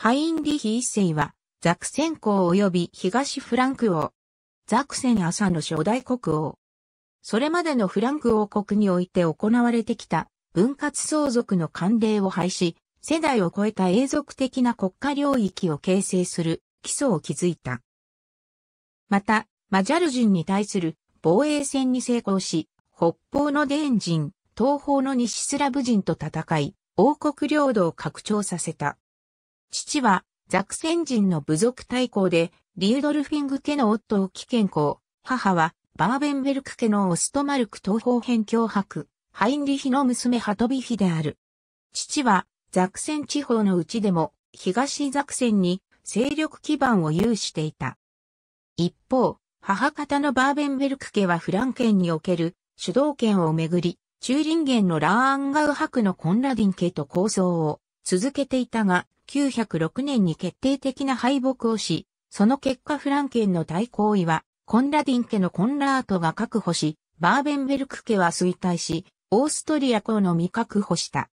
ハインリヒ一世は、ザクセン公及び東フランク王。ザクセン朝の初代国王。それまでのフランク王国において行われてきた分割相続の慣例を廃し、世代を超えた永続的な国家領域を形成する基礎を築いた。また、マジャル人に対する防衛戦に成功し、北方のデーン人、東方の西スラブ人と戦い、王国領土を拡張させた。父は、ザクセン人の部族大公で、リウドルフィング家のオットー貴顕公、母は、バーベンベルク家のオストマルク東方辺境伯、ハインリヒの娘ハトヴィヒである。父は、ザクセン地方のうちでも、東ザクセンに勢力基盤を有していた。一方、母方のバーベンベルク家はフランケンにおける主導権をめぐり、チューリンゲンのラーンガウ伯のコンラディン家と抗争を続けていたが、906年に決定的な敗北をし、その結果フランケンの大公位は、コンラディン家のコンラートが確保し、バーベンベルク家は衰退し、オーストリア公のみ確保した。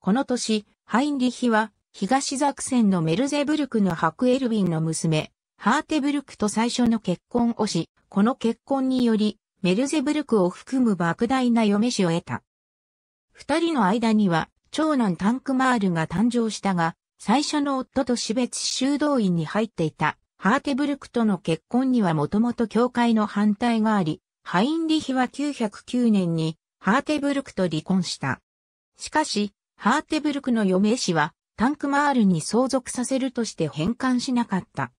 この年、ハインリヒは、東ザクセンのメルゼブルクのハクエルビンの娘、ハーテブルクと最初の結婚をし、この結婚により、メルゼブルクを含む莫大な嫁子を得た。二人の間には、長男タンクマールが誕生したが、最初の夫と死別修道院に入っていたハーテブルクとの結婚にはもともと教会の反対があり、ハインリヒは909年にハーテブルクと離婚した。しかし、ハーテブルクの嫁氏はタンクマールに相続させるとして返還しなかった。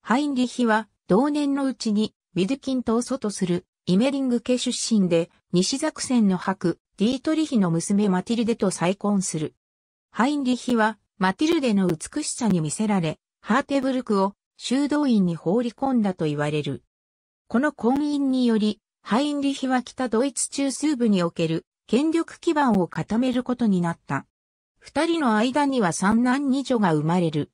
ハインリヒは同年のうちにウィドキントを祖とするイメリング家出身で西ザクセンの伯ディートリヒの娘マティルデと再婚する。ハインリヒはマティルデの美しさに見せられ、ハーテブルクを修道院に放り込んだと言われる。この婚姻により、ハインリヒは北ドイツ中枢部における権力基盤を固めることになった。二人の間には三男二女が生まれる。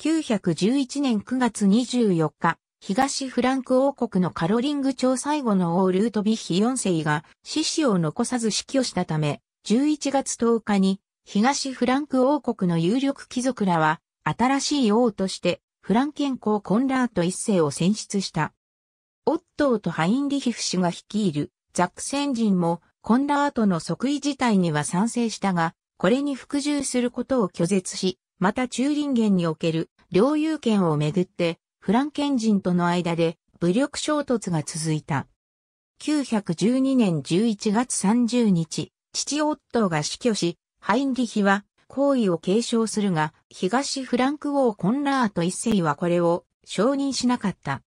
911年9月24日、東フランク王国のカロリング朝最後の王ルートビヒ4世が死死を残さず死去したため、11月10日に東フランク王国の有力貴族らは、新しい王として、フランケン公コンラート一世を選出した。オットーとハインリヒフ氏が率いるザックセン人もコンラートの即位自体には賛成したが、これに服従することを拒絶し、またチューリンゲンにおける領有権をめぐって、フランケン人との間で武力衝突が続いた。912年11月30日、父オットーが死去し、ハインリヒは行為を継承するが、東フランク王コンラート一世はこれを承認しなかった。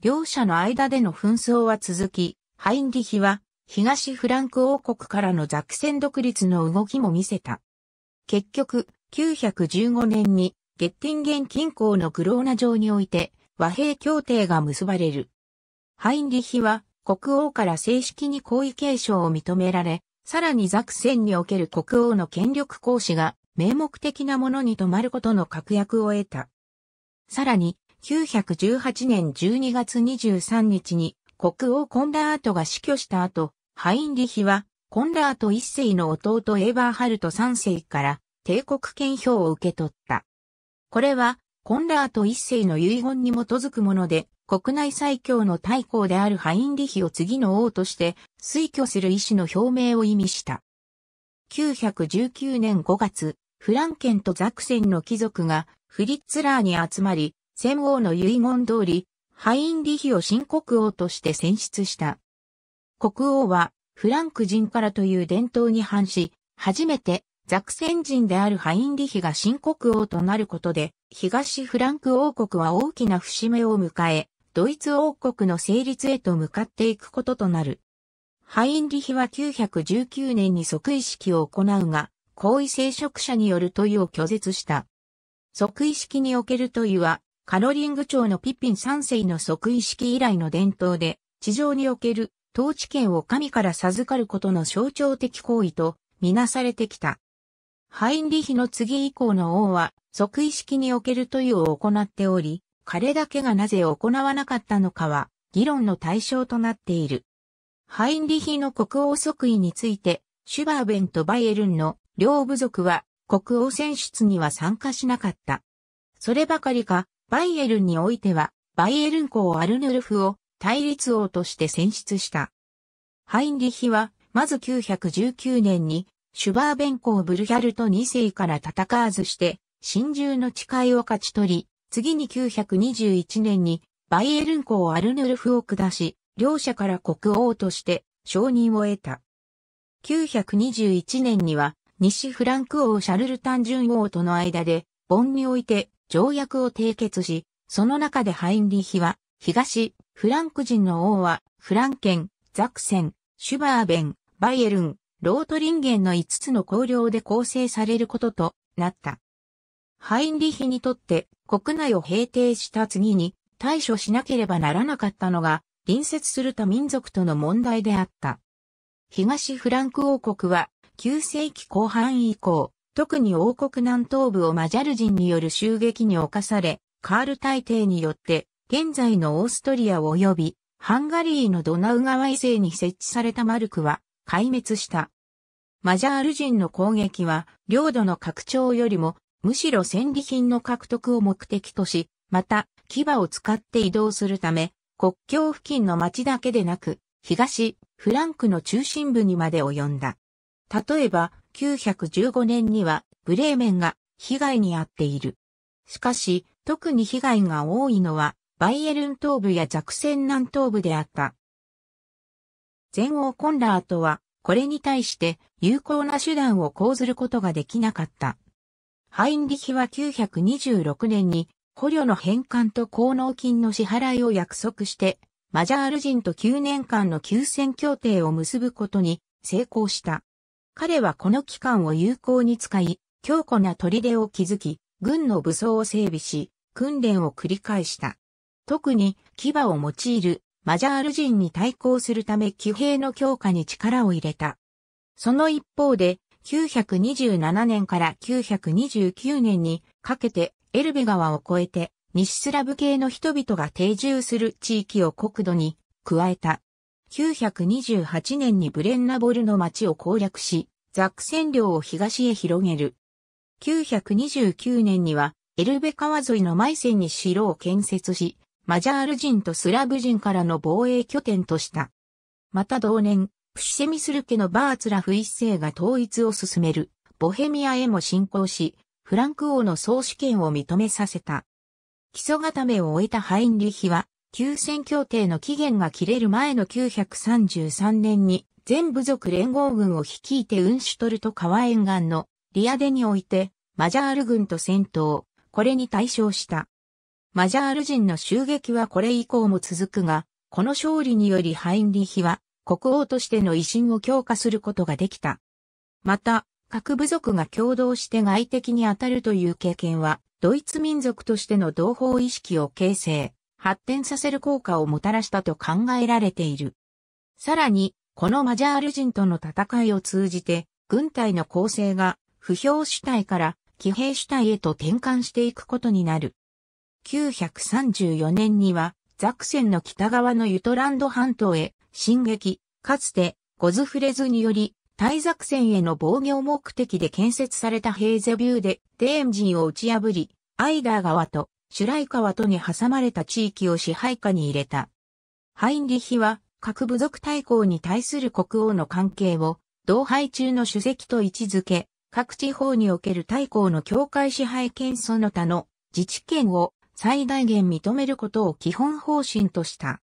両者の間での紛争は続き、ハインリヒは東フランク王国からのザクセン独立の動きも見せた。結局、915年にゲッティンゲン近郊のグローナ城において和平協定が結ばれる。ハインリヒは国王から正式に皇位継承を認められ、さらにザクセンにおける国王の権力行使が名目的なものに止まることの確約を得た。さらに、918年12月23日に国王コンラートが死去した後、ハインリヒはコンラート一世の弟エーバーハルト三世から帝国権票を受け取った。これはコンラート一世の遺言に基づくもので、国内最強の大公であるハインリヒを次の王として推挙する意思の表明を意味した。919年5月、フランケンとザクセンの貴族がフリッツラーに集まり、戦王の遺言通り、ハインリヒを新国王として選出した。国王はフランク人からという伝統に反し、初めてザクセン人であるハインリヒが新国王となることで、東フランク王国は大きな節目を迎え、ドイツ王国の成立へと向かっていくこととなる。ハインリヒは919年に即位式を行うが、皇位聖職者による問いを拒絶した。即位式における問いは、カロリング朝のピピン3世の即位式以来の伝統で、地上における統治権を神から授かることの象徴的行為とみなされてきた。ハインリヒの次以降の王は即位式における問いを行っており、彼だけがなぜ行わなかったのかは、議論の対象となっている。ハインリヒの国王即位について、シュバーベンとバイエルンの両部族は、国王選出には参加しなかった。そればかりか、バイエルンにおいては、バイエルン公アルヌルフを対立王として選出した。ハインリヒは、まず919年に、シュバーベン公ブルヒャルト2世から戦わずして、真珠の誓いを勝ち取り、次に921年に、バイエルン公アルヌルフを下し、両者から国王として承認を得た。921年には、西フランク王シャルルタン順王との間で、ボンにおいて条約を締結し、その中でハインリヒは、東、フランク人の王は、フランケン、ザクセン、シュバーベン、バイエルン、ロートリンゲンの5つの公領で構成されることとなった。ハインリヒにとって国内を平定した次に対処しなければならなかったのが隣接する多民族との問題であった。東フランク王国は9世紀後半以降、特に王国南東部をマジャル人による襲撃に侵され、カール大帝によって現在のオーストリア及びハンガリーのドナウ川以西に設置されたマルクは壊滅した。マジャール人の攻撃は領土の拡張よりもむしろ戦利品の獲得を目的とし、また牙を使って移動するため国境付近の町だけでなく東フランクの中心部にまで及んだ。例えば915年にはブレーメンが被害に遭っている。しかし特に被害が多いのはバイエルン東部やザクセン南東部であった。前王コンラートはこれに対して有効な手段を講ずることができなかった。ハインリヒは926年に捕虜の返還と効能金の支払いを約束して、マジャール人と9年間の休戦協定を結ぶことに成功した。彼はこの期間を有効に使い、強固な砦を築き、軍の武装を整備し、訓練を繰り返した。特に牙を用いるマジャール人に対抗するため騎兵の強化に力を入れた。その一方で、927年から929年にかけてエルベ川を越えて西スラブ系の人々が定住する地域を国土に加えた。928年にブレンナボルの町を攻略し、ザック占領を東へ広げる。929年にはエルベ川沿いのマイセンに城を建設し、マジャール人とスラブ人からの防衛拠点とした。また同年、プシセミスル家のバーツラフ一世が統一を進める、ボヘミアへも侵攻し、フランク王の総主権を認めさせた。基礎固めを終えたハインリヒは、休戦協定の期限が切れる前の933年に、全部族連合軍を率いてウンシュトルト川沿岸のリアデにおいて、マジャール軍と戦闘、これに対象した。マジャール人の襲撃はこれ以降も続くが、この勝利によりハインリヒは国王としての威信を強化することができた。また、各部族が共同して外敵に当たるという経験は、ドイツ民族としての同胞意識を形成、発展させる効果をもたらしたと考えられている。さらに、このマジャール人との戦いを通じて、軍隊の構成が不評主体から騎兵主体へと転換していくことになる。934年には、ザクセンの北側のユトランド半島へ進撃、かつてゴズフレズにより、大ザクセンへの防御目的で建設されたヘーゼビューでデーンジンを打ち破り、アイダー川とシュライ川とに挟まれた地域を支配下に入れた。ハインリヒは各部族対抗に対する国王の関係を同配中の主席と位置づけ、各地方における対抗の境界支配権その他の自治権を最大限認めることを基本方針とした。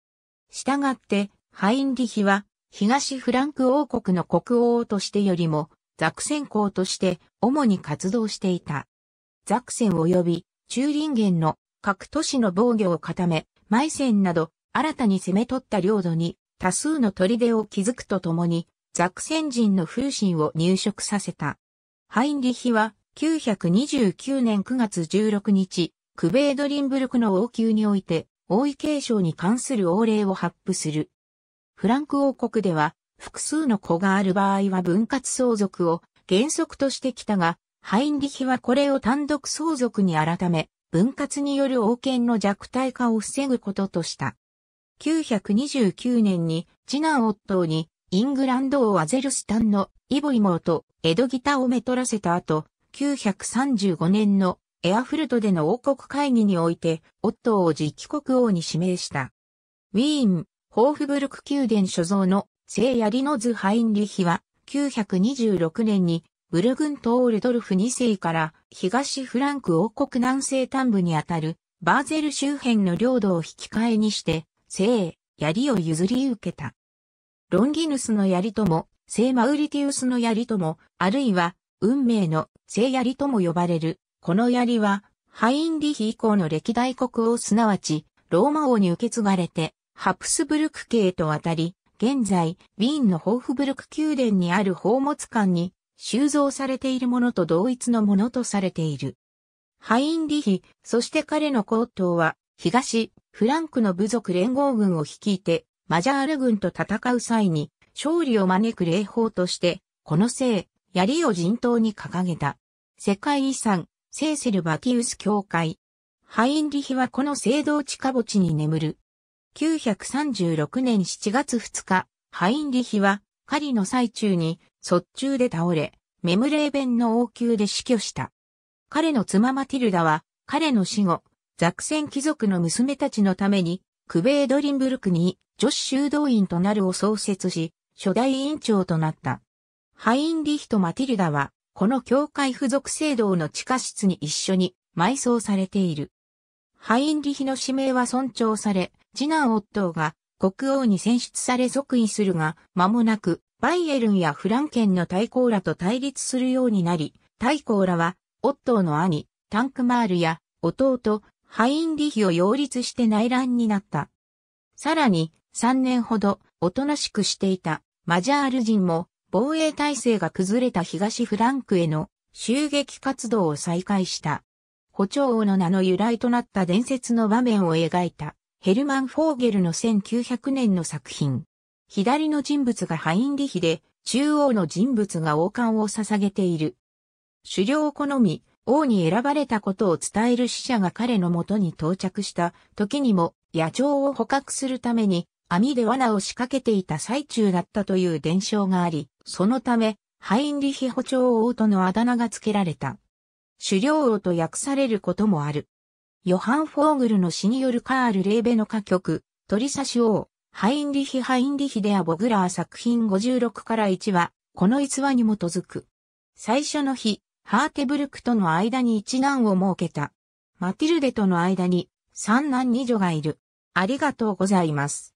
したがって、ハインリヒは、東フランク王国の国王としてよりも、ザクセン公として主に活動していた。ザクセン及び中林源の各都市の防御を固め、マイセンなど新たに攻め取った領土に多数の砦を築くとともに、ザクセン人の風神を入植させた。ハインリヒは929年9月16日、クベードリンブルクの王宮において、王位継承に関する王令を発布する。フランク王国では、複数の子がある場合は分割相続を原則としてきたが、ハインリヒはこれを単独相続に改め、分割による王権の弱体化を防ぐこととした。929年に次男オットーにイングランド王アゼルスタンのイボイモーとエドギタをめとらせた後、935年のエアフルトでの王国会議において、オットーを次期国王に指名した。ウィーン、ホーフブルク宮殿所蔵の聖ヤリノズ・ハインリヒは、926年にブルグントオールドルフ2世から東フランク王国南西端部にあたるバーゼル周辺の領土を引き換えにして聖槍を譲り受けた。ロンギヌスの槍とも聖マウリティウスの槍ともあるいは運命の聖槍とも呼ばれるこの槍はハインリヒ以降の歴代国王すなわちローマ王に受け継がれてハプスブルク家へと渡り現在、ウィーンのホーフブルク宮殿にある宝物館に収蔵されているものと同一のものとされている。ハインリヒ、そして彼の皇統は、東、フランクの部族連合軍を率いて、マジャール軍と戦う際に、勝利を招く礼法として、この聖、槍を陣頭に掲げた。世界遺産、セーセル・バティウス教会。ハインリヒはこの聖堂地下墓地に眠る。936年7月2日、ハインリヒは狩りの最中に卒中で倒れ、メムレーベンの王宮で死去した。彼の妻マティルダは、彼の死後、ザクセン貴族の娘たちのために、クベードリンブルクに女子修道院となるを創設し、初代院長となった。ハインリヒとマティルダは、この教会付属聖堂の地下室に一緒に埋葬されている。ハインリヒの指名は尊重され、次男オットーが国王に選出され即位するが、間もなく、バイエルンやフランケンの大公らと対立するようになり、大公らは、オットーの兄、タンクマールや、弟、ハインリヒを擁立して内乱になった。さらに、3年ほど、おとなしくしていた、マジャール人も、防衛体制が崩れた東フランクへの襲撃活動を再開した。補聴王の名の由来となった伝説の場面を描いたヘルマン・フォーゲルの1900年の作品。左の人物がハインリヒで、中央の人物が王冠を捧げている。狩猟を好み、王に選ばれたことを伝える使者が彼のもとに到着した時にも野鳥を捕獲するために網で罠を仕掛けていた最中だったという伝承があり、そのため、ハインリヒ捕鳥王とのあだ名が付けられた。狩猟王と訳されることもある。ヨハン・フォーグルの詩によるカール・レーベの歌曲、鳥刺し王、ハインリヒ・ハインリヒデア・ボグラー作品56から1は、この逸話に基づく。最初の日、ハーテブルクとの間に一男を設けた。マティルデとの間に三男二女がいる。ありがとうございます。